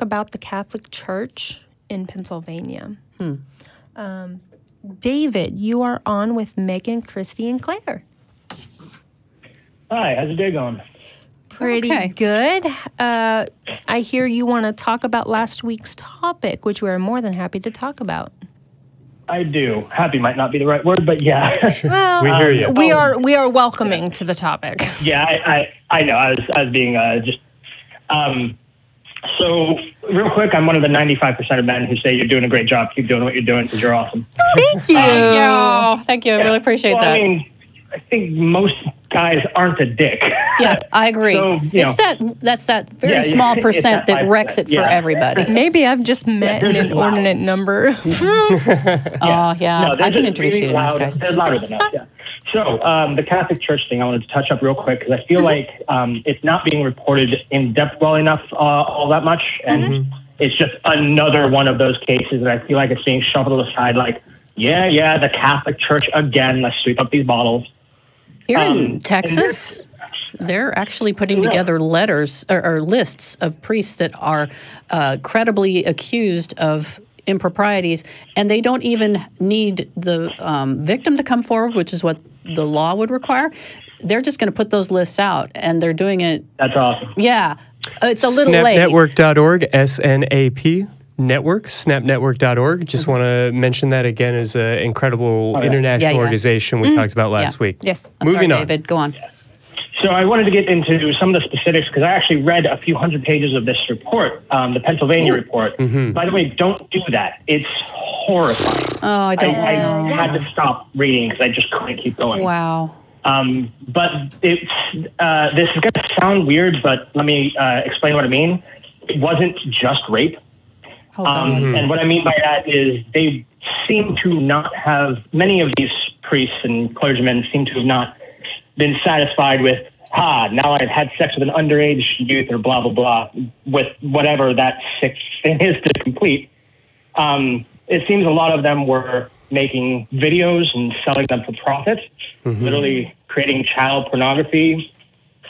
about the Catholic Church in Pennsylvania. Um, David, you are on with Megan, Christy, and Clare. Hi, how's your day going? Pretty Okay. good. Uh, I hear you want to talk about last week's topic, which we're more than happy to talk about. I do. Happy might not be the right word, but yeah. Well, We hear you. we are we are welcoming to the topic. yeah, I, I, I know. I was, I was being uh, just. Um, so, real quick, I'm one of the 95% of men who say you're doing a great job. Keep doing what you're doing because you're awesome. Thank you. Um, Thank you. Thank you. I really appreciate well, that. I mean, I think most guys aren't a dick. yeah, I agree. So, it's know. that that's that very Yeah, yeah, small percent that that wrecks it 5%, for yeah. everybody. Maybe I've just met they're an just loud. inordinate number. Oh yeah, No, I can just introduce really you to nice loud. guys. They're louder than us, yeah. So, um, the Catholic Church thing, I wanted to touch up real quick because I feel Mm-hmm. like um, it's not being reported in depth well enough uh, all that much. And Mm-hmm. it's just another one of those cases that I feel like it's being shuffled aside like, yeah, yeah, the Catholic Church again, let's sweep up these bottles. Here Um, in Texas, they're actually putting Yeah. together letters or, or lists of priests that are uh, credibly accused of improprieties, and they don't even need the um, victim to come forward, which is what the law would require. They're just going to put those lists out, and they're doing it. That's awesome. Yeah, it's a little late. Snapnetwork.org, S N A P network, snapnetwork.org. Just want to mention that again as an incredible international Yeah, yeah. organization we talked about last Yeah. week. yes. I'm Moving sorry, on. David. Go on. So I wanted to get into some of the specifics because I actually read a few hundred pages of this report, um, the Pennsylvania report. Mm-hmm. By the way, don't do that. It's horrifying. Oh, I I, don't I know. had to stop reading because I just couldn't keep going. Wow. Um, but it's uh, this is going to sound weird, but let me uh, explain what I mean. It wasn't just rape. Oh. Um, And what I mean by that is they seem to not have, many of these priests and clergymen seem to have not been satisfied with, ah, now I've had sex with an underage youth or blah, blah, blah, with whatever that sick thing is to complete. Um, it seems a lot of them were making videos and selling them for profit, literally creating child pornography.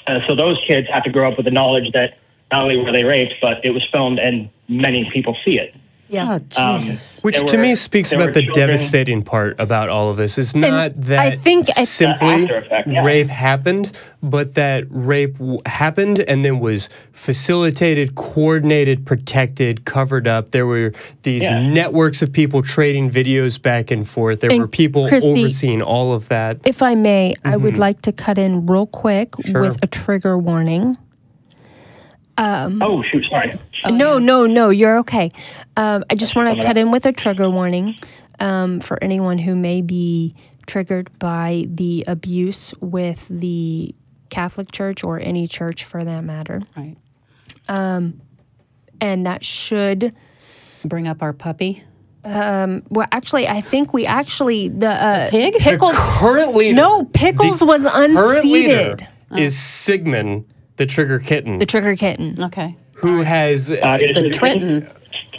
Uh, so those kids have to grow up with the knowledge that not only were they raped, but it was filmed and many people see it. Yeah. Oh, Jesus. Which There to were- me speaks about the children- devastating part about all of this. Is not that I think simply effect, yeah. rape happened, but that rape w- happened and then was facilitated, coordinated, protected, covered up. There were these Yeah. networks of people trading videos back and forth. There And were people Christy- overseeing all of that. If I may, I would mm-hmm. like to cut in real quick Sure. with a trigger warning. Oh, shoot, sorry. no, no, no, you're okay. Um, I just want to cut in with a trigger warning um, for anyone who may be triggered by the abuse with the Catholic Church or any church for that matter. Right. And that should, Bring up our puppy. well, actually, I think we actually, the, uh, pig? Pickles, Current leader. no, Pickles the was current leader unseated. is Sigmund, the trigger kitten, The trigger kitten. Okay. who has Uh, The Trenton.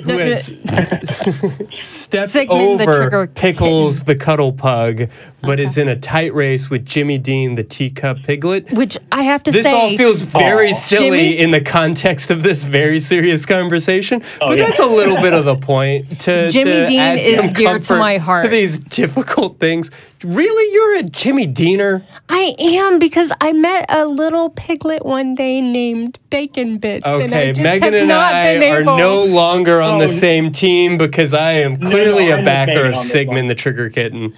who has stepped Sigmund the over trigger Pickles the cuddle pug, but is in a tight race with Jimmy Dean the teacup piglet. Which I have to This say, this all feels very Aw. silly Jimmy- in the context of this very serious conversation, but yeah. that's a little bit of the point. To Jimmy to Dean add is dear to my heart. To these difficult things. Really, you're a Jimmy Deaner? I am because I met a little piglet one day named Bacon Bits, and I Okay, just Megan have and not I been are able. no longer on the Oh. same team because I am clearly no, a I'm backer of Sigmund the Trigger Kitten.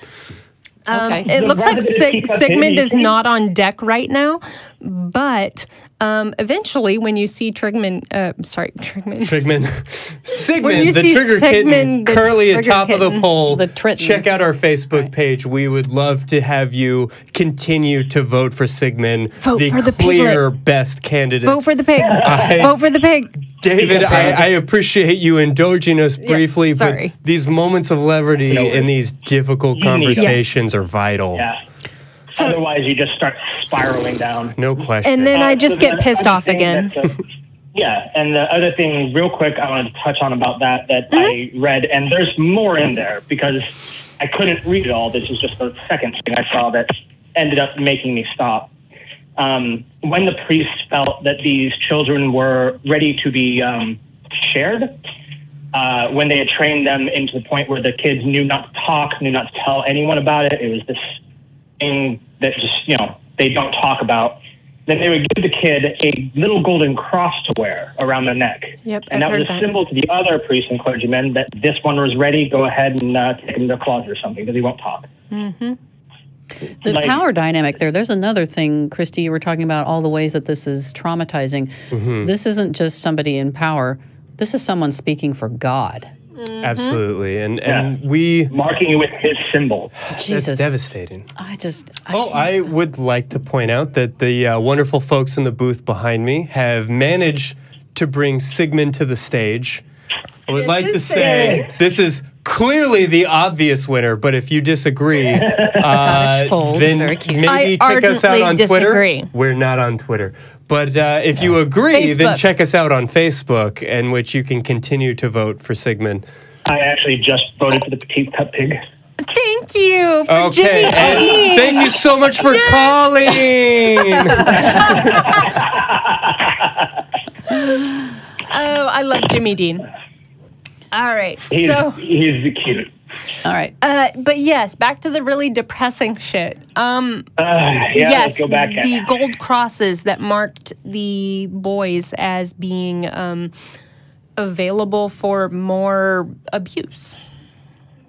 Um, okay. It looks like Sig- Sigmund is not on deck right now, but um, eventually, when you see Trigman, uh, sorry, Trigman, Trigman. When Sigmund, the Trigger Sigmund, Kitten, the currently Trigger atop of the Kitten. poll. The Triton. Check out our Facebook page. We would love to have you continue to vote for Sigmund, Vote the for the clear piglet. best candidate. vote for the pig, I- vote for the pig. David, I, I appreciate you indulging us briefly, sorry. but these moments of levity No in these difficult You conversations are vital. Yeah. Otherwise, you just start spiraling down. No question. And then Uh, I just the get other pissed off again. that, uh, yeah, and the other thing, real quick, I wanted to touch on about that that I read, and there's more in there because I couldn't read it all. This is just the second thing I saw that ended up making me stop. Um, when the priest felt that these children were ready to be um, shared. Uh, when they had trained them into the point where the kids knew not to talk, knew not to tell anyone about it, it was this thing that just you know they don't talk about. Then they would give the kid a little golden cross to wear around their neck, Yep, and I've that was heard a that. symbol to the other priests and clergymen that this one was ready. Go ahead and uh, take him to the closet or something because he won't talk. The Like- power dynamic there, there's another thing, Christy, you were talking about all the ways that this is traumatizing. Mm-hmm. This isn't just somebody in power, this is someone speaking for God. Absolutely. And and we Marking you with his symbol. Jesus. that's devastating. I just. I Oh, can't- I would like to point out that the uh, wonderful folks in the booth behind me have managed to bring Sigmund to the stage. I would like to is say this is clearly the obvious winner, but if you disagree, uh, fold, then maybe I check us out ardently on Twitter. We're not on Twitter. But uh, if you agree, then check us out on Facebook, in which you can continue to vote for Sigmund. I actually just voted for the petite cup pig. Thank you for Okay, Jimmy and Dean. thank you so much for calling. Oh, I love Jimmy Dean. All right. He's, so, he's cute. all right. uh, but yes, back to the really depressing shit. Um, Uh, yeah, yes, let's go back. the gold crosses that marked the boys as being um, available for more abuse.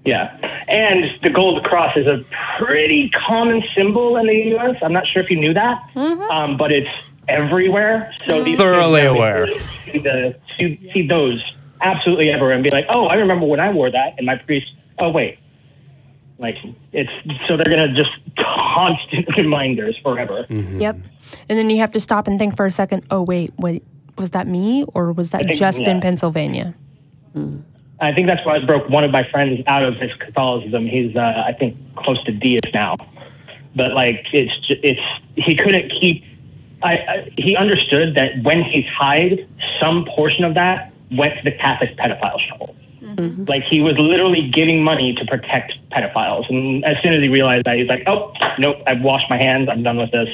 Yeah. And the Gold Cross is a pretty common symbol in the U.S. I'm not sure if you knew that, um, but it's everywhere. So these Thoroughly aware. See, the, see, see those absolutely everywhere and be like, oh, I remember when I wore that. And my priest, oh, wait. Like, it's so they're going to just constant reminders forever. Yep. And then you have to stop and think for a second. Oh wait, wait, was that me or was that think- just in yeah. Pennsylvania? I think that's why I broke one of my friends out of his Catholicism. He's, uh, I think, close to deist now. But like, it's ju- it's he couldn't keep. I, I he understood that when he's hide, some portion of that went to the Catholic pedophile shovel. Like he was literally giving money to protect pedophiles, and as soon as he realized that, he's like, "Oh, nope, I've washed my hands. I'm done with this."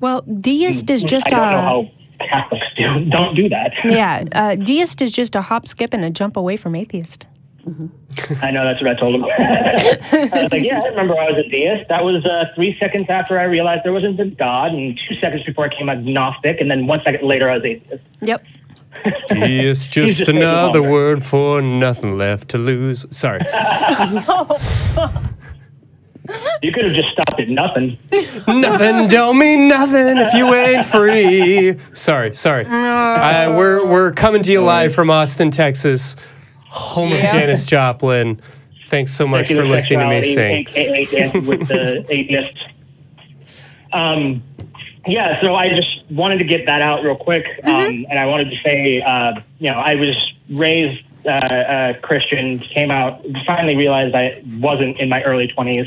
Well, deist is just I don't know a how Catholics do don't do that. yeah. Uh, deist is just a hop, skip, and a jump away from atheist. I know that's what I told him. I was like, yeah, I remember I was a deist. That was uh, three seconds after I realized there wasn't a God, and two seconds before I came agnostic, and then one second later I was atheist. Yep. He is just, just another word for nothing left to lose. Sorry. You could have just stopped at nothing. nothing don't mean nothing if you ain't free. Sorry, sorry. Uh, we're we're coming to you live from Austin, Texas. Home Yeah. of Janis Joplin. Thanks so much for listening to me sexuality, sing. AKA dancing with the atheists. Um, yeah, so I just wanted to get that out real quick, um, and I wanted to say, uh, you know, I was raised uh, uh, Christian, came out, finally realized I wasn't in my early twenties,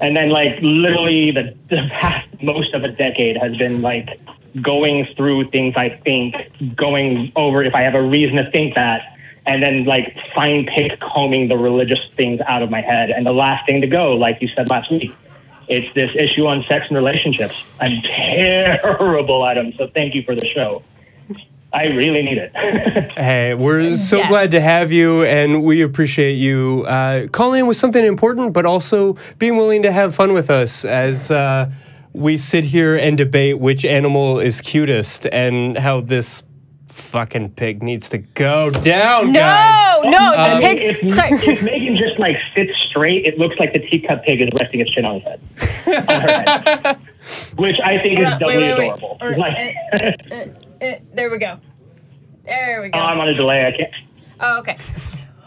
and then like literally the, the past most of a decade has been like going through things I think, going over if I have a reason to think that, and then like fine pick combing the religious things out of my head. And the last thing to go, like you said last week, it's this issue on sex and relationships. I'm terrible at them, so thank you for the show. I really need it. Hey, we're so Yes. glad to have you, and we appreciate you uh, calling in with something important, but also being willing to have fun with us as uh, we sit here and debate which animal is cutest and how this fucking pig needs to go down, guys. No, no, I the pig. if, Sorry. if Megan just like sits straight, it looks like the teacup pig is resting its chin on his head, on her head, which I think is doubly wait, wait. adorable. Uh, Like, uh, uh, uh, there we go. There we oh, go. I'm on a delay. I can't. Oh, okay.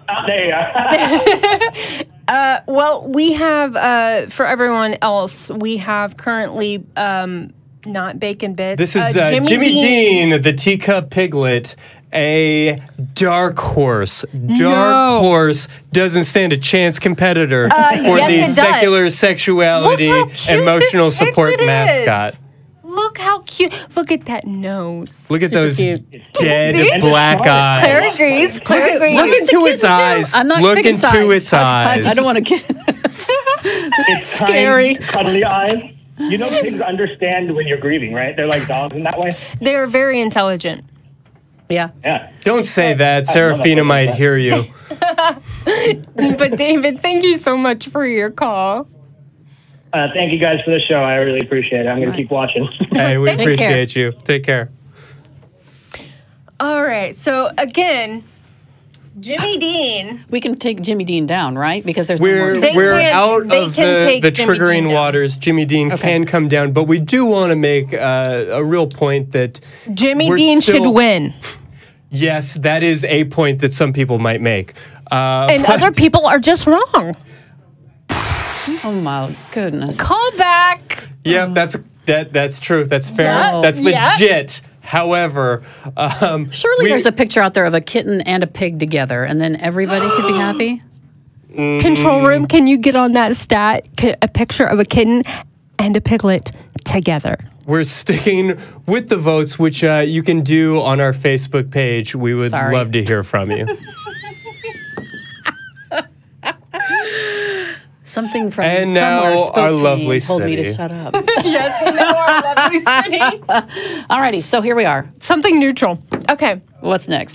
Oh, there you go. Well, we have uh, for everyone else. We have currently um, not bacon bits. This is uh, Jimmy, Dean. the teacup piglet, a dark horse. Dark No. horse doesn't stand a chance competitor for Uh, yes, the it does. secular sexuality, Look how cute emotional support piglet is. mascot. Look how cute. Look at that nose. Look at those cute. dead See? black Clare eyes. agrees. Clare Look, agrees. look into its eyes. I'm not look into sides. its I- eyes. I, I don't want to get. It's Scary. Tiny, cuddly eyes. You know, pigs understand when you're grieving, right? They're like dogs in that way. They're very intelligent. Yeah. Yeah. Don't say that. I love Serafina might hear you. but David, thank you so much for your call. Uh, thank you guys for the show. I really appreciate it. I'm going to keep watching. Hey, we Take care. appreciate you. Take care. All right. So again, Jimmy Dean. We can take Jimmy Dean down, right? Because there's We're no more. They we're can- out they of can the, take the triggering down. waters. Jimmy Dean Okay. can come down, but we do want to make uh, a real point that Jimmy we're Dean should win, Yes, that is a point that some people might make. Uh, and other people are just wrong. Oh my goodness. Call back. yeah, that's that that's true. That's fair. Yeah, That's yeah. legit. However, um, Surely we- there's a picture out there of a kitten and a pig together, and then everybody could be happy. Control room, can you get on that stat? A picture of a kitten and a piglet together. We're sticking with the votes, which uh, you can do on our Facebook page. We would Sorry. love to hear from you. Something from And somewhere now spoke our to me lovely and told me to city. shut up. yes, you know our lovely city. Alrighty, so here we are. Something neutral. Okay. What's next?